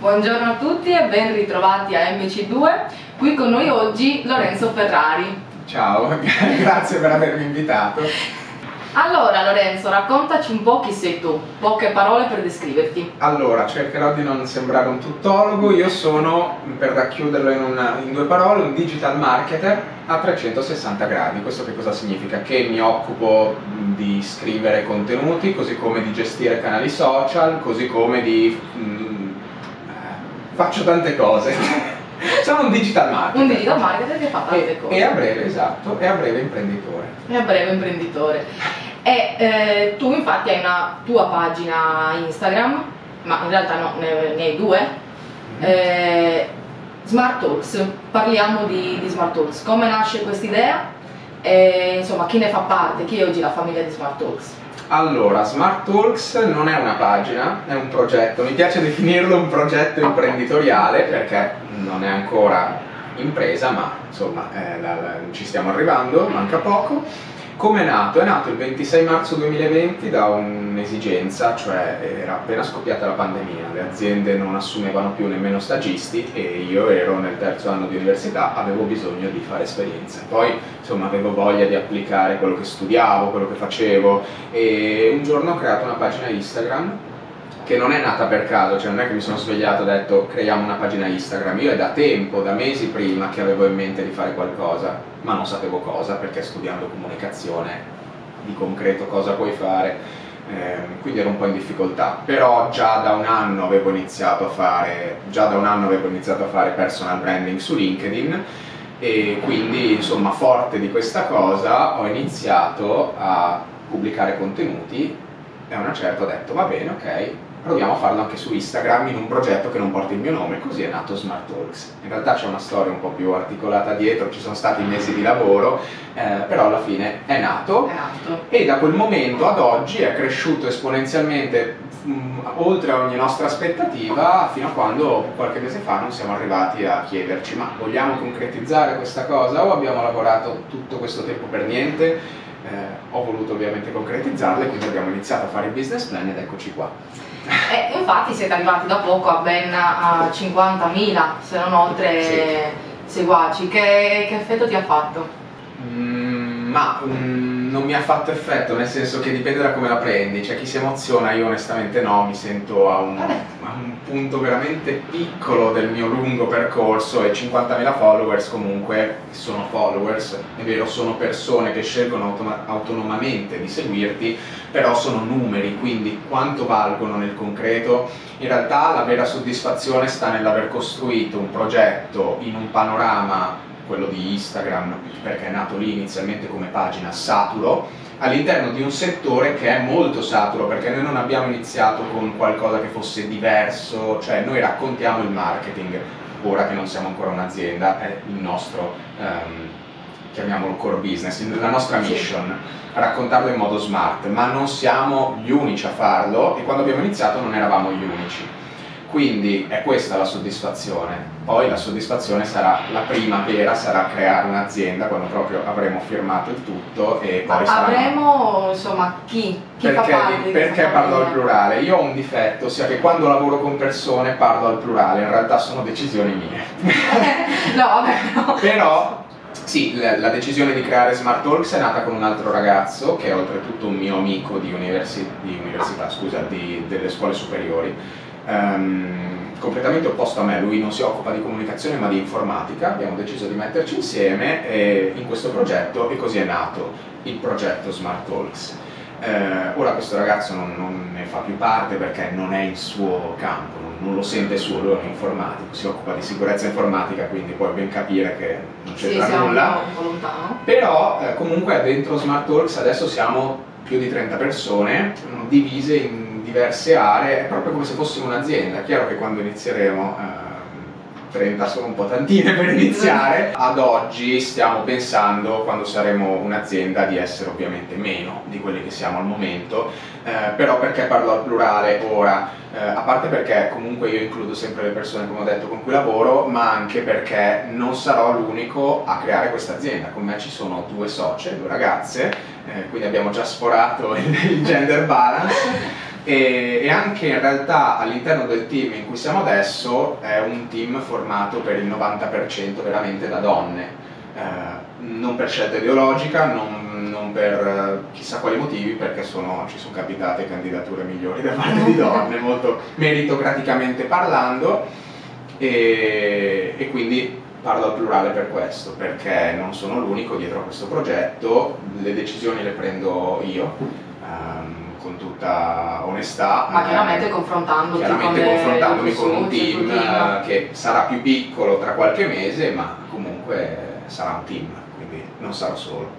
Buongiorno a tutti e ben ritrovati a MC2. Qui con noi oggi Lorenzo Ferrari. Ciao, grazie per avermi invitato. Allora Lorenzo, raccontaci un po' chi sei tu, poche parole per descriverti. Allora, cercherò di non sembrare un tuttologo, io sono, per racchiuderlo in, una, in due parole, un digital marketer a 360 gradi. Questo che cosa significa? Che mi occupo di scrivere contenuti, così come di gestire canali social, così come di... Mh, mm, faccio tante cose. Sono un digital marketer. Un digital marketer che fa tante e, cose. E a breve, esatto, e a breve imprenditore. E a breve imprenditore. E eh, tu infatti hai una tua pagina Instagram, ma in realtà no, ne, ne hai due. Mm-hmm. Eh, Smart Talks, parliamo di, di Smart Talks. Come nasce questa idea? E insomma, chi ne fa parte? Chi è oggi la famiglia di Smart Talks? Allora, Smart Talks non è una pagina, è un progetto. Mi piace definirlo un progetto imprenditoriale perché non è ancora impresa, ma insomma eh, la, la, ci stiamo arrivando, manca poco. Come è nato? È nato il 26 marzo 2020 da un'esigenza, cioè era appena scoppiata la pandemia, le aziende non assumevano più nemmeno stagisti e io ero nel terzo anno di università, avevo bisogno di fare esperienze. Poi insomma avevo voglia di applicare quello che studiavo, quello che facevo e un giorno ho creato una pagina Instagram che non è nata per caso, cioè non è che mi sono svegliato e ho detto creiamo una pagina Instagram, io è da tempo, da mesi prima che avevo in mente di fare qualcosa, ma non sapevo cosa perché studiando comunicazione di concreto cosa puoi fare, ehm, quindi ero un po' in difficoltà, però già da un anno avevo iniziato a fare, avevo iniziato a fare personal branding su LinkedIn e quindi insomma forte di questa cosa ho iniziato a pubblicare contenuti e a una certa ho detto va bene ok proviamo a farlo anche su Instagram in un progetto che non porta il mio nome, così è nato Smart Talks. In realtà c'è una storia un po' più articolata dietro, ci sono stati mesi di lavoro, eh, però alla fine è nato, è nato, e da quel momento ad oggi è cresciuto esponenzialmente mh, mm, oltre ogni nostra aspettativa fino a quando qualche mese fa non siamo arrivati a chiederci ma vogliamo concretizzare questa cosa o abbiamo lavorato tutto questo tempo per niente? Eh, ho voluto ovviamente concretizzarle, quindi abbiamo iniziato a fare il business plan ed eccoci qua. E infatti siete arrivati da poco a ben 50.000, se non oltre sì. seguaci. Che, che, effetto ti ha fatto? Mm, ma mm, non mi ha fatto effetto, nel senso che dipende da come la prendi. Cioè chi si emoziona, io onestamente no, mi sento a un, a un punto veramente piccolo del mio lungo percorso e 50.000 followers comunque sono followers, è vero, sono persone che scelgono autonomamente di seguirti, però sono numeri, quindi quanto valgono nel concreto? In realtà la vera soddisfazione sta nell'aver costruito un progetto in un panorama quello di Instagram, perché è nato lì inizialmente come pagina saturo, all'interno di un settore che è molto saturo, perché noi non abbiamo iniziato con qualcosa che fosse diverso, cioè noi raccontiamo il marketing, ora che non siamo ancora un'azienda, è il nostro, um, chiamiamolo core business, la nostra mission, raccontarlo in modo smart, ma non siamo gli unici a farlo e quando abbiamo iniziato non eravamo gli unici quindi è questa la soddisfazione. Poi la soddisfazione sarà, la prima vera sarà creare un'azienda quando proprio avremo firmato il tutto e poi Ma avremo, insomma, chi? Chi perché, fa parte Perché parlo al plurale? Io ho un difetto, ossia che quando lavoro con persone parlo al plurale, in realtà sono decisioni mie. no, vabbè, no. Però sì, la, la, decisione di creare Smart Talks è nata con un altro ragazzo che è oltretutto un mio amico di, universi di università, scusa, di, delle scuole superiori um, completamente opposto a me, lui non si occupa di comunicazione ma di informatica, abbiamo deciso di metterci insieme e, in questo progetto e così è nato il progetto Smart Talks. Eh, ora questo ragazzo non, non, ne fa più parte perché non è il suo campo, non, non lo sente suo, lui è un informatico, si occupa di sicurezza informatica, quindi puoi ben capire che non c'entra sì, nulla. Però eh, comunque dentro Smart Talks adesso siamo più di 30 persone, divise in diverse aree, è proprio come se fossimo un'azienda. Chiaro che quando inizieremo eh, 30 sono un po' tantine per iniziare. Ad oggi stiamo pensando, quando saremo un'azienda, di essere ovviamente meno di quelli che siamo al momento, eh, però perché parlo al plurale ora? Eh, a parte perché comunque io includo sempre le persone, come ho detto, con cui lavoro, ma anche perché non sarò l'unico a creare questa azienda. Con me ci sono due socie, due ragazze, eh, quindi abbiamo già sforato il gender balance E, e, anche in realtà all'interno del team in cui siamo adesso è un team formato per il 90% veramente da donne, eh, non per scelta ideologica, non, non per uh, chissà quali motivi, perché sono, ci sono capitate candidature migliori da parte di donne, molto meritocraticamente parlando, e, e quindi parlo al plurale per questo, perché non sono l'unico dietro a questo progetto, le decisioni le prendo io, um, con tutta onestà. Ma chiaramente eh, confrontandoti chiaramente con confrontandomi con un team, team, che sarà più piccolo tra qualche mese, ma comunque sarà un team, quindi non sarò solo.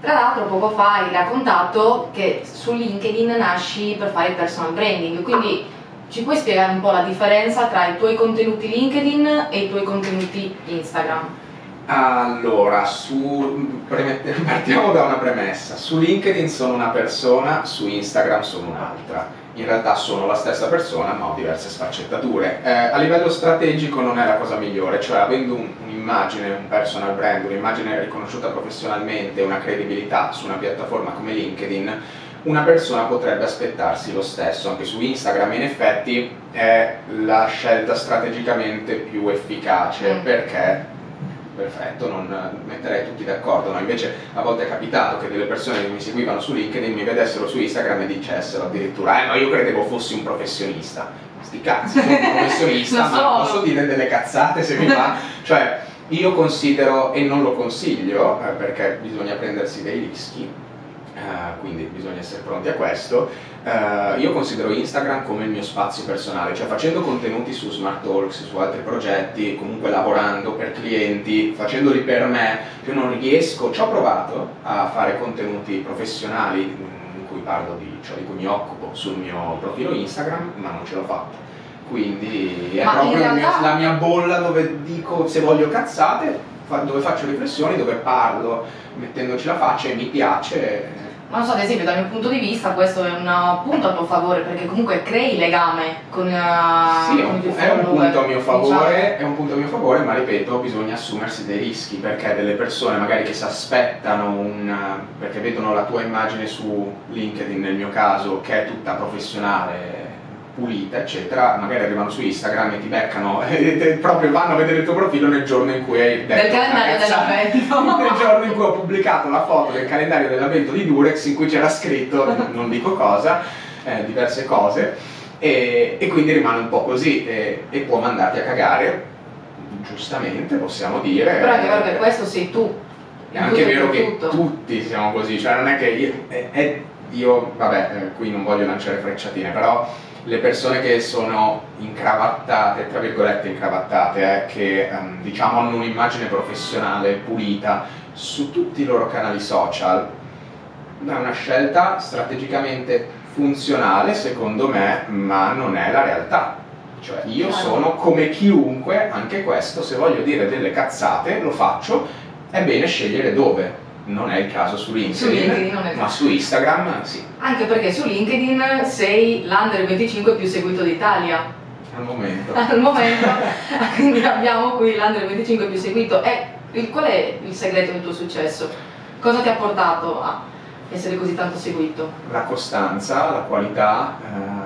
Tra l'altro poco fa hai raccontato che su LinkedIn nasci per fare il personal branding, quindi ci puoi spiegare un po' la differenza tra i tuoi contenuti LinkedIn e i tuoi contenuti Instagram? Allora, su, partiamo da una premessa. Su LinkedIn sono una persona, su Instagram sono un'altra. In realtà sono la stessa persona ma ho diverse sfaccettature. Eh, a livello strategico non è la cosa migliore, cioè avendo un, un'immagine, un personal brand, un'immagine riconosciuta professionalmente, una credibilità su una piattaforma come LinkedIn, una persona potrebbe aspettarsi lo stesso, anche su Instagram in effetti è la scelta strategicamente più efficace mm. perché perfetto, non metterei tutti d'accordo, no? invece a volte è capitato che delle persone che mi seguivano su LinkedIn mi vedessero su Instagram e dicessero addirittura eh ma io credevo fossi un professionista, sti cazzi, sono un professionista ma so. posso dire delle cazzate se mi va, cioè io considero e non lo consiglio eh, perché bisogna prendersi dei rischi Uh, quindi bisogna essere pronti a questo. Uh, io considero Instagram come il mio spazio personale, cioè facendo contenuti su Smart Talks, su altri progetti, comunque lavorando per clienti, facendoli per me, io non riesco, ci ho provato a fare contenuti professionali in cui parlo di ciò di cui mi occupo sul mio profilo Instagram, ma non ce l'ho fatto. Quindi è ma proprio realtà... mia, la mia bolla dove dico se voglio cazzate, dove faccio riflessioni, dove parlo mettendoci la faccia e mi piace non so, ad esempio dal mio punto di vista questo è un punto a tuo favore perché comunque crei legame con, uh, sì, con è un punto a mio favore, diciamo. è un punto a mio favore, ma ripeto, bisogna assumersi dei rischi perché delle persone magari che si aspettano un perché vedono la tua immagine su LinkedIn nel mio caso che è tutta professionale pulita, eccetera, magari arrivano su Instagram e ti beccano e proprio vanno a vedere il tuo profilo nel giorno in cui hai detto del calendario dell'avvento nel giorno in cui ho pubblicato la foto del calendario dell'avvento di Durex in cui c'era scritto non dico cosa, eh, diverse cose e, e, quindi rimane un po' così e, e, può mandarti a cagare giustamente possiamo dire. Però è vero che questo sei tu è anche vero che tutto. tutti siamo così cioè non è che io, è, è, io vabbè eh, qui non voglio lanciare frecciatine però le persone che sono incravattate, tra virgolette incravattate, eh, che um, diciamo hanno un'immagine professionale pulita su tutti i loro canali social, è una scelta strategicamente funzionale secondo me, ma non è la realtà. Cioè io sono come chiunque, anche questo, se voglio dire delle cazzate lo faccio, è bene scegliere dove non è il caso su LinkedIn, su LinkedIn ma su Instagram sì. Anche perché su LinkedIn sei l'under 25 più seguito d'Italia. Al momento. Al momento, quindi abbiamo qui l'under 25 più seguito. E qual è il segreto del tuo successo? Cosa ti ha portato a essere così tanto seguito? La costanza, la qualità,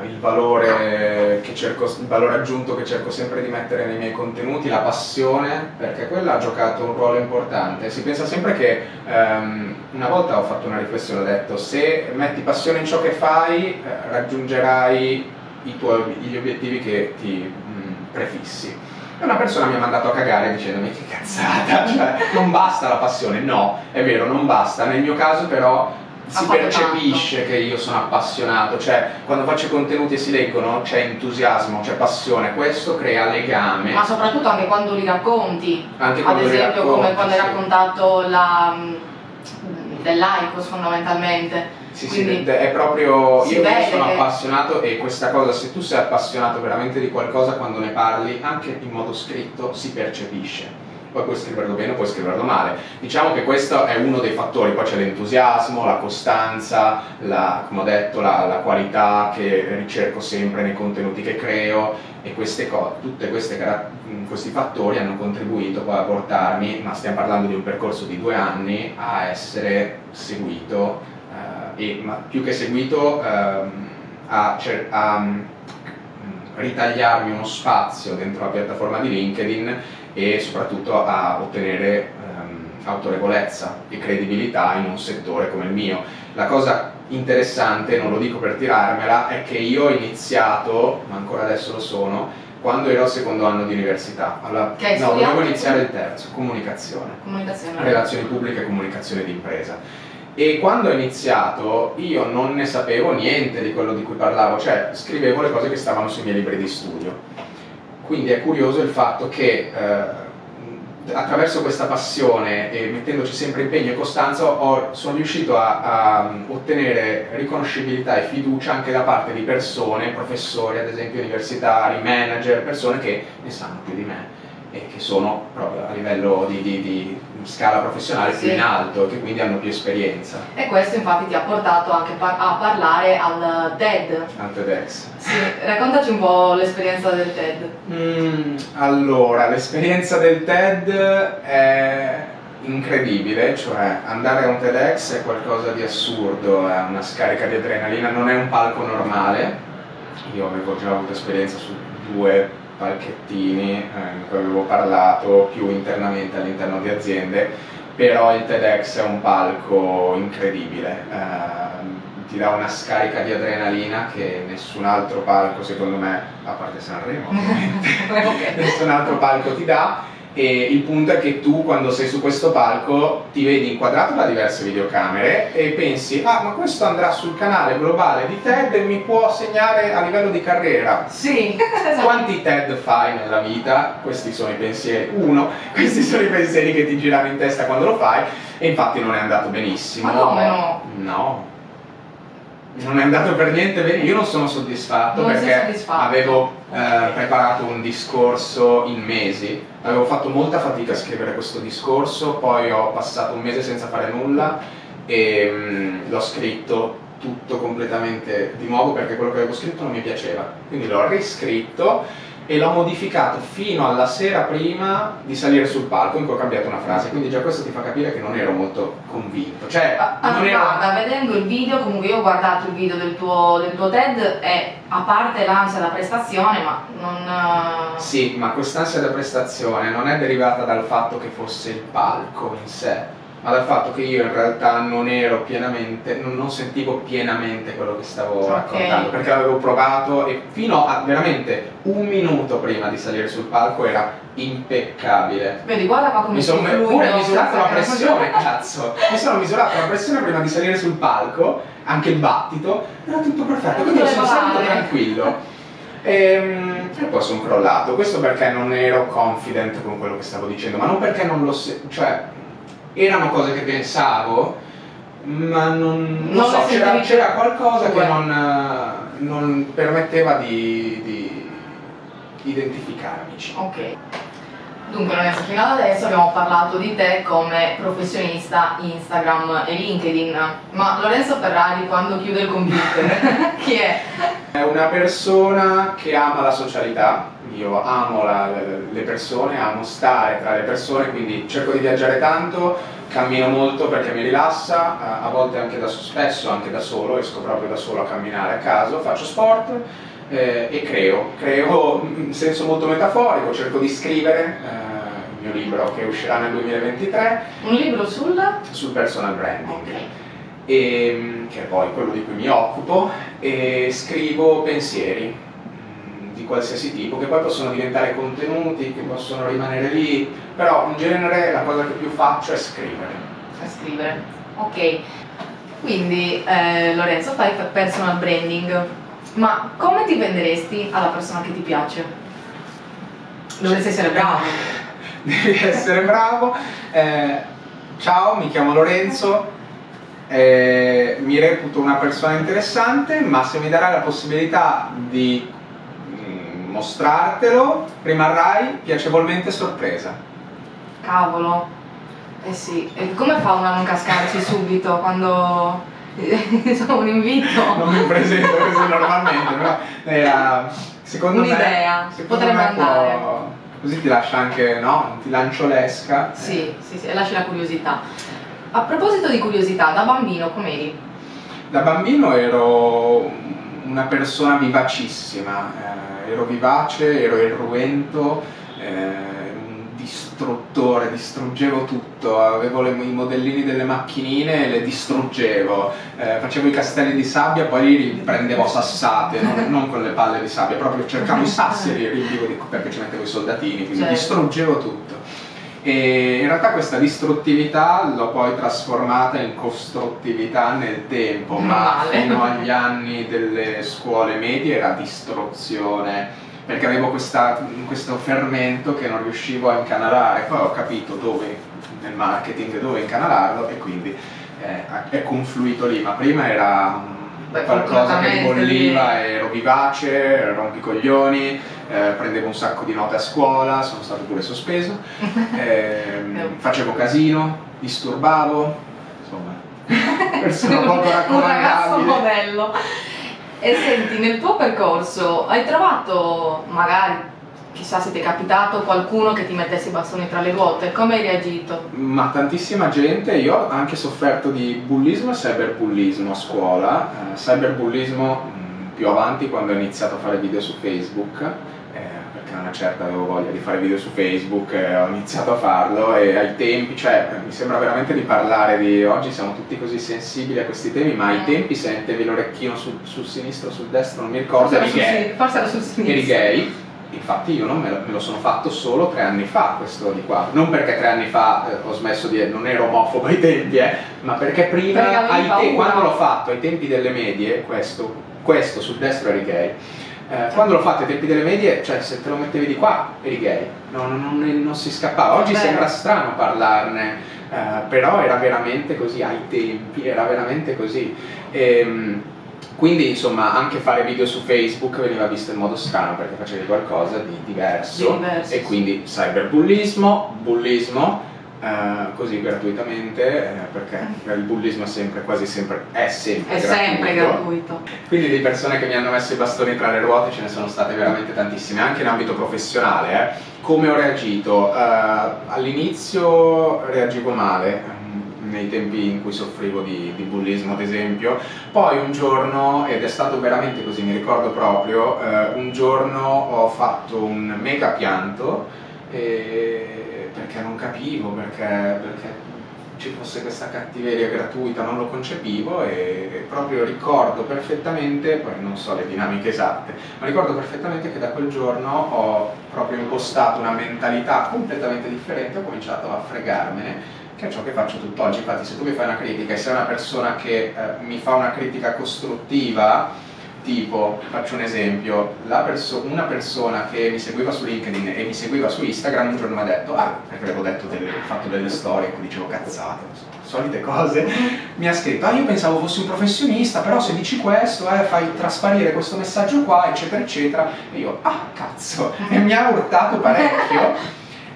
eh, il, valore cerco, il valore aggiunto che cerco sempre di mettere nei miei contenuti, la passione, perché quella ha giocato un ruolo importante. Si pensa sempre che, ehm, una volta ho fatto una riflessione, ho detto, se metti passione in ciò che fai, eh, raggiungerai tuoi, gli obiettivi che ti mh, mm, prefissi. E una persona mi ha mandato a cagare dicendomi che cazzata, cioè non basta la passione, no, è vero, non basta. Nel mio caso però si percepisce tanto. che io sono appassionato, cioè quando faccio contenuti e si leggono c'è entusiasmo, c'è passione, questo crea legame. Ma soprattutto anche quando li racconti, anche ad esempio come quando sì. hai raccontato la, mm, dell'Aicos fondamentalmente. Sì, Quindi sì, è proprio. Io sono che... appassionato e questa cosa, se tu sei appassionato veramente di qualcosa, quando ne parli, anche in modo scritto, si percepisce poi puoi scriverlo bene puoi scriverlo male. Diciamo che questo è uno dei fattori, poi c'è l'entusiasmo, la costanza, la, come ho detto, la, la, qualità che ricerco sempre nei contenuti che creo e queste cose, tutti questi fattori hanno contribuito poi a portarmi, ma stiamo parlando di un percorso di due anni, a essere seguito eh, e ma più che seguito ehm, a, a ritagliarmi uno spazio dentro la piattaforma di LinkedIn e soprattutto a ottenere ehm, autorevolezza e credibilità in un settore come il mio. La cosa interessante, non lo dico per tirarmela, è che io ho iniziato, ma ancora adesso lo sono, quando ero al secondo anno di università. Che hai no, dovevo iniziare il terzo, comunicazione Comunicazione. relazioni pubbliche e comunicazione d'impresa. E quando ho iniziato io non ne sapevo niente di quello di cui parlavo, cioè scrivevo le cose che stavano sui miei libri di studio. Quindi è curioso il fatto che eh, attraverso questa passione e mettendoci sempre impegno e costanza ho- sono riuscito a, a ottenere riconoscibilità e fiducia anche da parte di persone, professori ad esempio universitari, manager, persone che ne sanno più di me e che sono proprio a livello di, di- di scala professionale più Sì. in alto e che quindi hanno più esperienza E questo infatti ti ha portato anche par- a parlare al TED. al TEDx. Sì, raccontaci un po' l'esperienza del TED. Mm, allora, l'esperienza del TED è incredibile, cioè andare a un TEDx è qualcosa di assurdo, è una scarica di adrenalina, non è un palco normale. Io avevo già avuto esperienza su due palchettini eh, in cui avevo parlato più internamente all'interno di aziende, però il TEDx è un palco incredibile. eh, ti dà una scarica di adrenalina che nessun altro palco, secondo me, a parte Sanremo ovviamente, Ok. nessun altro palco ti dà e il punto è che tu quando sei su questo palco ti vedi inquadrato da diverse videocamere e pensi ah ma questo andrà sul canale globale di TED e mi può segnare a livello di carriera Sì, quanti TED fai nella vita? Questi sono i pensieri. Uno, questi sono i pensieri che ti girano in testa quando lo fai e infatti non è andato benissimo. Ma come no? No. Non è andato per niente bene, io non sono soddisfatto Non perché soddisfatto. avevo eh, preparato un discorso in mesi, avevo fatto molta fatica a scrivere questo discorso, poi ho passato un mese senza fare nulla e mm, l'ho scritto tutto completamente di nuovo perché quello che avevo scritto non mi piaceva. Quindi l'ho riscritto e l'ho modificato fino alla sera prima di salire sul palco in cui ho cambiato una frase. Quindi già questo ti fa capire che non ero molto convinto. Cioè, Ah, non ero... Guarda, vedendo il video, comunque io ho guardato il video del tuo, del tuo TED e a parte l'ansia da prestazione, ma non... eh, Sì, ma quest'ansia da prestazione non è derivata dal fatto che fosse il palco in sé, ma dal fatto che io in realtà non ero pienamente, non, non sentivo pienamente quello che stavo Ok. raccontando, perché l'avevo provato e fino a veramente un minuto prima di salire sul palco era impeccabile. Vedi, guarda qua come Mi sono pure misurato la pressione, cazzo! Mi sono misurato la pressione prima di salire sul palco, anche il battito, era tutto perfetto, quindi sono salito parole. tranquillo. Ehm, E, poi sono crollato, questo perché non ero confident con quello che stavo dicendo, ma non perché non lo se- cioè erano cose che pensavo, ma non, non Non so, c'era, qualcosa che non, eh, non permetteva di, di identificarmici. Ok. Dunque Lorenzo, fino ad adesso abbiamo parlato di te come professionista Instagram e LinkedIn, ma Lorenzo Ferrari quando chiude il computer, chi è? È una persona che ama la socialità, io amo la- le persone, amo stare tra le persone, quindi cerco di viaggiare tanto, cammino molto perché mi rilassa, a- a volte anche da spesso anche da solo, esco proprio da solo a camminare a caso, faccio sport eh, e creo, creo in senso molto metaforico, cerco di scrivere eh, il mio libro che uscirà nel 2023 Un libro sul... sul personal branding. Ok. E, che è poi quello di cui mi occupo, e scrivo pensieri mm, di qualsiasi tipo, che poi possono diventare contenuti, che possono rimanere lì, però in genere la cosa che più faccio è scrivere. a scrivere. Ok. Quindi eh, Lorenzo fai personal branding, ma come ti venderesti alla persona che ti piace? Dovresti essere bravo. Devi essere bravo. Eh, ciao, mi chiamo Lorenzo, eh, mi reputo una persona interessante, ma se mi darai la possibilità di mm, mostrartelo, rimarrai piacevolmente sorpresa. Cavolo. Eh sì, e come fa uno a non cascarci subito quando insomma un invito? Non mi presento così normalmente, però era, secondo Un'idea, me, potrebbe me può- andare. così ti lascia anche, no? Ti lancio l'esca. Sì, sì, sì, e lasci la curiosità. A proposito di curiosità, da bambino com'eri? Da bambino ero una persona vivacissima, eh, ero vivace, ero irruento, eh, distruttore, distruggevo tutto, avevo le, i modellini delle macchinine e le distruggevo, eh, facevo i castelli di sabbia, poi li prendevo sassate, non, non, con le palle di sabbia, proprio cercavo i sassi e li riempivo perché ci mettevo i soldatini, quindi certo. distruggevo tutto. E in realtà questa distruttività l'ho poi trasformata in costruttività nel tempo, ma fino agli anni delle scuole medie era distruzione perché avevo questa, questo fermento che non riuscivo a incanalare, poi ho capito dove nel marketing dove incanalarlo e quindi eh, è confluito lì, ma prima era Beh, qualcosa che bolliva, ero vivace, rompicoglioni, eh, prendevo un sacco di note a scuola, sono stato pure sospeso, eh, facevo casino, disturbavo, insomma, persona poco raccomandabile. un ragazzo modello. E senti, nel tuo percorso hai trovato magari, chissà se ti è capitato, qualcuno che ti mettesse i bastoni tra le ruote? Come hai reagito? Ma tantissima gente, io ho anche sofferto di bullismo e cyberbullismo a scuola, eh, cyberbullismo mh, più avanti quando ho iniziato a fare video su Facebook perché a una certa avevo voglia di fare video su Facebook e ho iniziato a farlo e ai tempi, cioè mi sembra veramente di parlare di oggi siamo tutti così sensibili a questi temi, ma ai mm. tempi sentevi l'orecchino sul, sul sinistro, sul destro, non mi ricordo, eri gay. Forse era sul sinistro. Eri gay. Infatti io non me lo, me lo, sono fatto solo tre anni fa questo di qua, non perché tre anni fa eh, ho smesso di, non ero omofobo ai tempi, eh, ma perché prima, perché ai te, quando l'ho fatto ai tempi delle medie, questo, questo sul destro eri gay, eh, quando l'ho fatto ai tempi delle medie, cioè se te lo mettevi di qua eri gay, non, non, non si scappava. Oggi Beh. sembra strano parlarne, eh, però era veramente così ai tempi, era veramente così. E, ehm, quindi insomma anche fare video su Facebook veniva visto in modo strano perché facevi qualcosa di diverso, di diverso e quindi cyberbullismo, bullismo Uh, così gratuitamente eh, perché il bullismo è sempre, quasi sempre, è sempre, è gratuito. sempre gratuito. Quindi di persone che mi hanno messo i bastoni tra le ruote ce ne sono state veramente tantissime, anche in ambito professionale. Eh. Come ho reagito? Uh, all'inizio reagivo male, mm, nei tempi in cui soffrivo di, di, bullismo ad esempio, poi un giorno, ed è stato veramente così, mi ricordo proprio, uh, un giorno ho fatto un mega pianto e perché non capivo, perché, perché, ci fosse questa cattiveria gratuita, non lo concepivo e proprio ricordo perfettamente, poi non so le dinamiche esatte, ma ricordo perfettamente che da quel giorno ho proprio impostato una mentalità completamente differente, ho cominciato a fregarmene che è ciò che faccio tutt'oggi. Infatti se tu mi fai una critica e sei una persona che eh, mi fa una critica costruttiva, tipo, faccio un esempio, perso una persona che mi seguiva su LinkedIn e mi seguiva su Instagram un giorno mi ha detto, ah, perché avevo delle, fatto delle storie in cui dicevo cazzate, solite cose, mi ha scritto, ah io pensavo fossi un professionista, però se dici questo, eh, fai trasparire questo messaggio qua, eccetera, eccetera, e io, ah, cazzo, e mi ha urtato parecchio,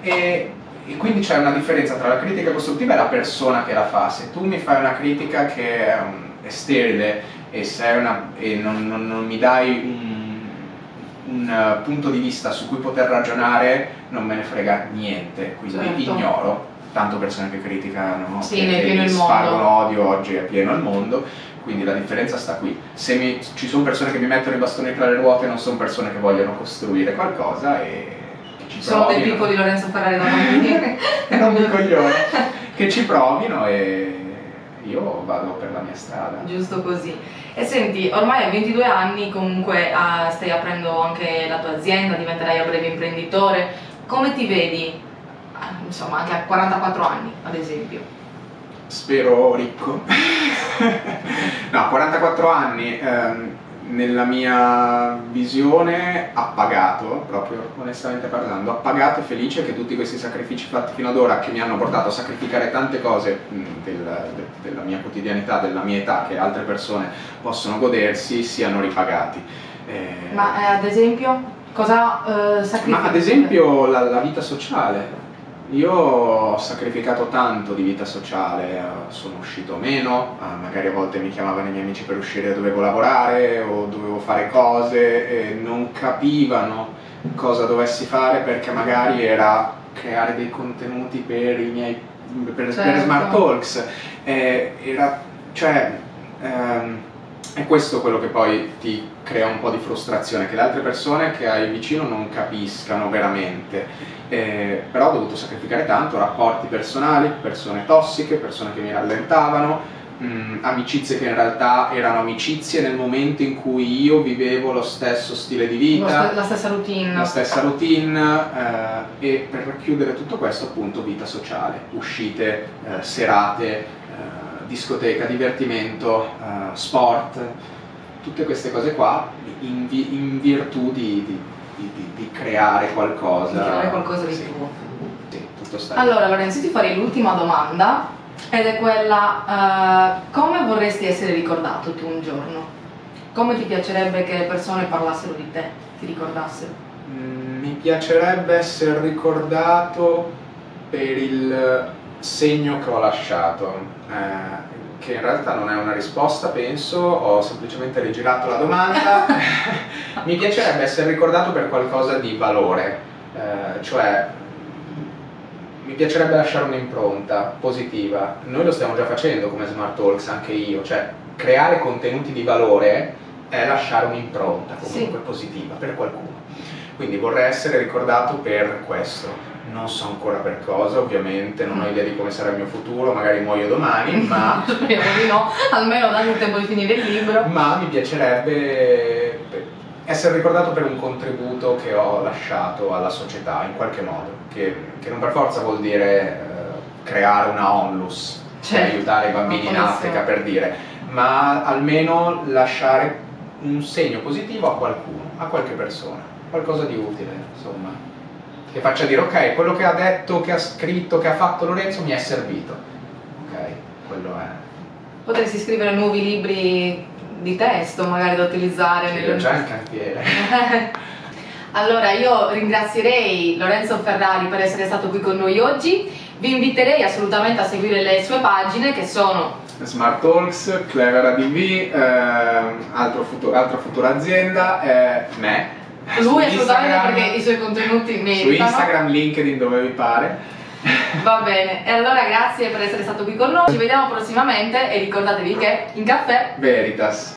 e, e quindi c'è una differenza tra la critica costruttiva e la persona che la fa, se tu mi fai una critica che è, um, è sterile, e, una, e non, non, non, mi dai un, un, uh, punto di vista su cui poter ragionare, non me ne frega niente, quindi certo. ignoro. Tanto persone che criticano, sì, che, che spargono odio oggi è pieno il mondo, quindi la differenza sta qui. Se mi, ci sono persone che mi mettono i bastoni tra le ruote, non sono persone che vogliono costruire qualcosa e sono dei piccoli Lorenzo Ferrari da bambini. e non mi coglione. che ci provino e io vado per la mia strada. Giusto così. E senti, ormai a 22 anni comunque ah, stai aprendo anche la tua azienda, diventerai a breve imprenditore. Come ti vedi, ah, insomma, anche a 44 anni, ad esempio? Spero ricco. no, a 44 anni ehm, nella mia visione appagato, proprio onestamente parlando, appagato e felice che tutti questi sacrifici fatti fino ad ora che mi hanno portato a sacrificare tante cose del, de, della mia quotidianità, della mia età che altre persone possono godersi, siano ripagati. Eh, Ma eh, ad esempio cosa eh, sacrifici? Ma ad esempio la, la vita sociale io ho sacrificato tanto di vita sociale, sono uscito meno, magari a volte mi chiamavano i miei amici per uscire dovevo lavorare o dovevo fare cose e non capivano cosa dovessi fare perché magari era creare dei contenuti per i miei per, certo. per Smart Talks. Eh, era, cioè, ehm, è questo quello che poi ti crea un po' di frustrazione, che le altre persone che hai vicino non capiscano veramente. Eh, però ho dovuto sacrificare tanto, rapporti personali, persone tossiche, persone che mi rallentavano, mh, mm, amicizie che in realtà erano amicizie nel momento in cui io vivevo lo stesso stile di vita, la stessa routine, la stessa routine eh, e per racchiudere tutto questo appunto vita sociale, uscite, eh, serate, eh, discoteca, divertimento, eh, sport, tutte queste cose qua in, vi- in virtù di, di, di, di, creare qualcosa. Di creare qualcosa di sì. tuo. Sì, tutto sta allora Lorenzo ti farei l'ultima domanda ed è quella uh, come vorresti essere ricordato tu un giorno? Come ti piacerebbe che le persone parlassero di te, ti ricordassero? Mm, mi piacerebbe essere ricordato per il segno che ho lasciato, eh, che in realtà non è una risposta, penso, ho semplicemente rigirato la domanda. mi piacerebbe essere ricordato per qualcosa di valore, eh, cioè mi piacerebbe lasciare un'impronta positiva. Noi lo stiamo già facendo come Smart Talks, anche io, cioè creare contenuti di valore è lasciare un'impronta comunque sì. positiva per qualcuno. Quindi vorrei essere ricordato per questo. Non so ancora per cosa, ovviamente, non ho idea di come sarà il mio futuro, magari muoio domani, ma... Speriamo di no, almeno dammi il tempo di finire il libro. Ma mi piacerebbe essere ricordato per un contributo che ho lasciato alla società in qualche modo, che, che non per forza vuol dire eh, creare una onlus certo. per aiutare i bambini in Africa per dire, ma almeno lasciare un segno positivo a qualcuno, a qualche persona, qualcosa di utile, insomma, che faccia dire ok, quello che ha detto, che ha scritto, che ha fatto Lorenzo mi è servito. Ok, quello è. Potresti scrivere nuovi libri di testo magari da utilizzare. Sì, nelle... già in cantiere. allora io ringrazierei Lorenzo Ferrari per essere stato qui con noi oggi, vi inviterei assolutamente a seguire le sue pagine che sono Smart Talks, Clever ADV, eh, altro futuro, altra futura azienda, eh, me. Lui assolutamente perché i suoi contenuti meritano. Su Instagram, LinkedIn, dove vi pare. Va bene, e allora grazie per essere stato qui con noi, ci vediamo prossimamente e ricordatevi che in caffè Veritas.